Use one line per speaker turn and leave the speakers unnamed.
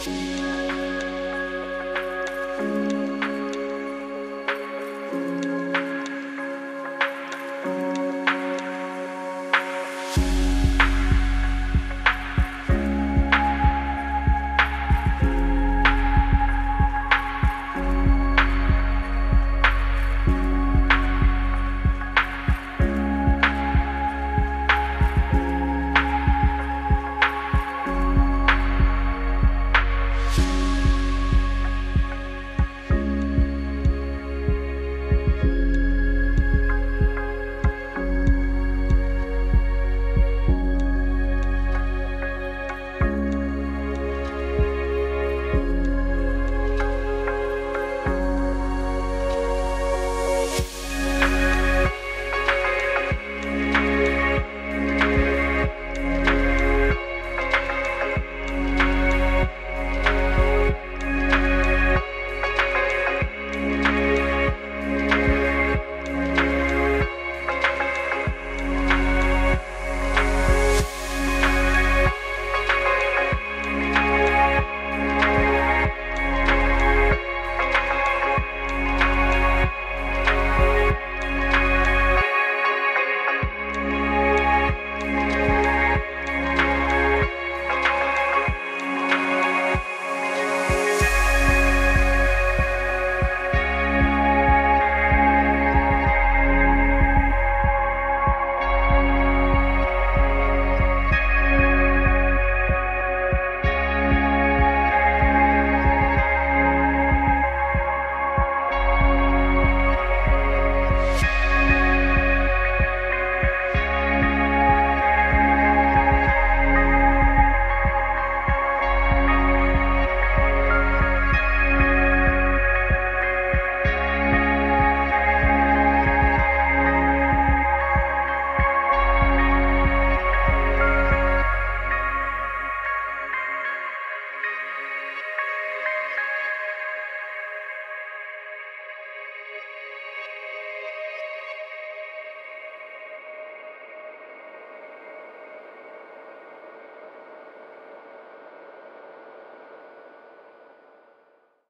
す